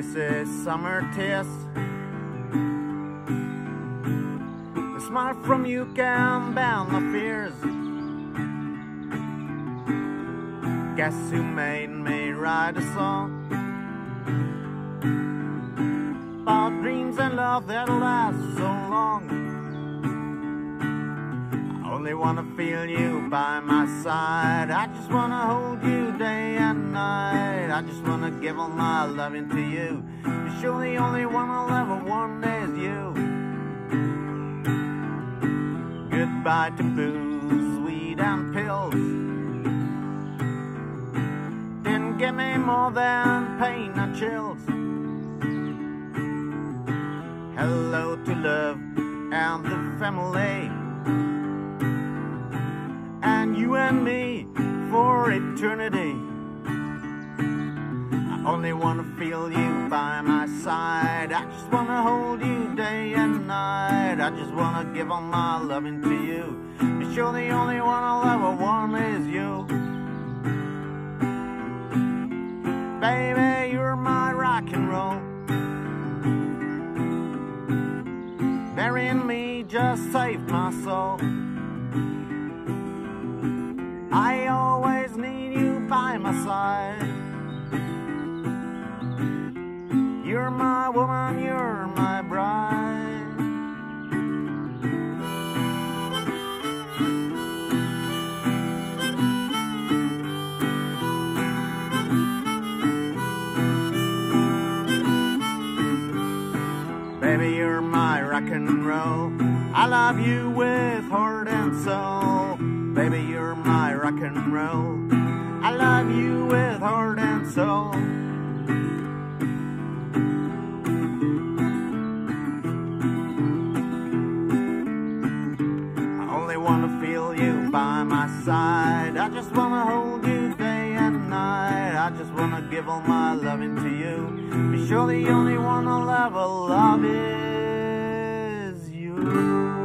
kissy summer taste. A smile from you can bound my fears. Guess who made me write a song about dreams and love that last so long? I only wanna feel you by my side. I just wanna hold you day and night. I just wanna give all my loving to you. You're sure the only one I'll ever want is you. Goodbye to booze, weed, and pills. Didn't give me more than pain and chills. Hello to love and the family and you and me for eternity. Only wanna feel you by my side. I just wanna hold you day and night. I just wanna give all my loving to you. Be sure the only one I'll ever want is you. Baby, you're my rock and roll. Burying me just saved my soul. I always need you by my side. Baby, you're my rock and roll. I love you with heart and soul. Baby, you're my rock and roll. I love you with heart and soul. I only wanna feel you by my side. I just wanna hold you day and night. I just wanna give all my loving to you. Cause you're the only one I'll ever love is you.